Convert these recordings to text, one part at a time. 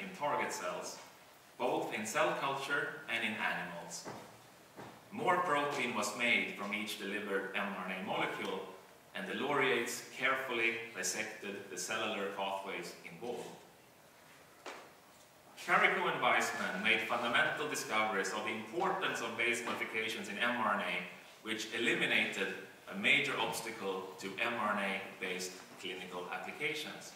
in target cells, both in cell culture and in animals. More protein was made from each delivered mRNA molecule, and the laureates carefully dissected the cellular pathways involved. Karikó and Weissman made fundamental discoveries of the importance of base modifications in mRNA, which eliminated a major obstacle to mRNA-based clinical applications.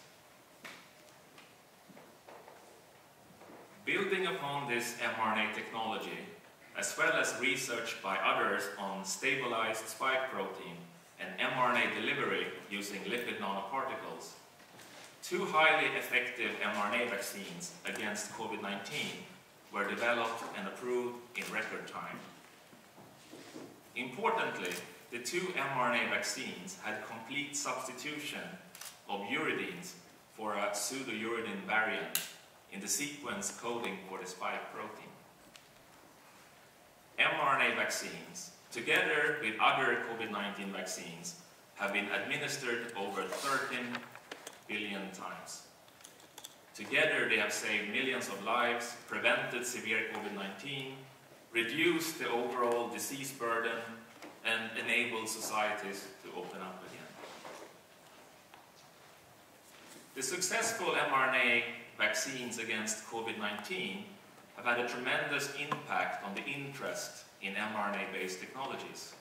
Building upon this mRNA technology, as well as research by others on stabilized spike protein and mRNA delivery using lipid nanoparticles, two highly effective mRNA vaccines against COVID-19 were developed and approved in record time. Importantly, the two mRNA vaccines had complete substitution of uridines for a pseudouridine variant in the sequence coding for the spike protein. mRNA vaccines, together with other COVID-19 vaccines, have been administered over 13 billion times. Together, they have saved millions of lives, prevented severe COVID-19, reduced the overall disease burden, and enabled societies to open up again. The successful mRNA vaccines against COVID-19 have had a tremendous impact on the interest in mRNA-based technologies.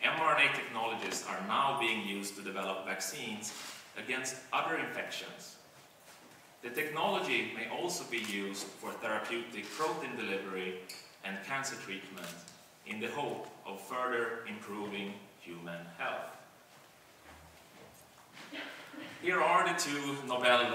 mRNA technologies are now being used to develop vaccines against other infections. The technology may also be used for therapeutic protein delivery and cancer treatment in the hope of further improving human health. Here are the two Nobel laureates